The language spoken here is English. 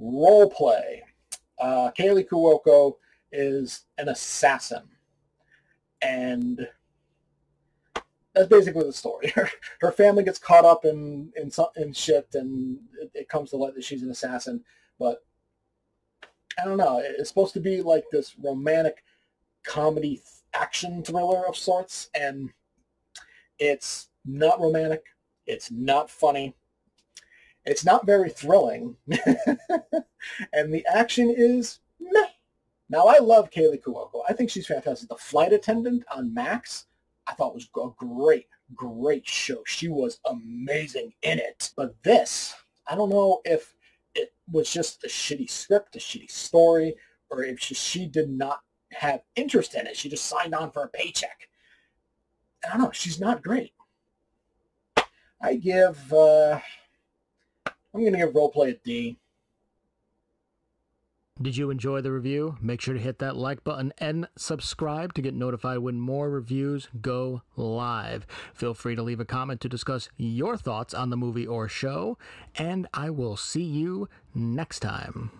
role play. Uh, Kaley Cuoco is an assassin, and that's basically the story. Her, her family gets caught up in in, in shit, and it, it comes to light that she's an assassin. But I don't know. It's supposed to be like this romantic comedy action thriller of sorts, and it's not romantic. It's not funny. It's not very thrilling. and the action is meh. Now, I love Kaley Cuoco. I think she's fantastic. The flight attendant on Max, I thought was a great, great show. She was amazing in it. But this, I don't know if it was just a shitty script, a shitty story, or if she, she did not have interest in it. She just signed on for a paycheck. I don't know. She's not great. I give, uh, I'm going to give Roleplay a D. Did you enjoy the review? Make sure to hit that like button and subscribe to get notified when more reviews go live. Feel free to leave a comment to discuss your thoughts on the movie or show, and I will see you next time.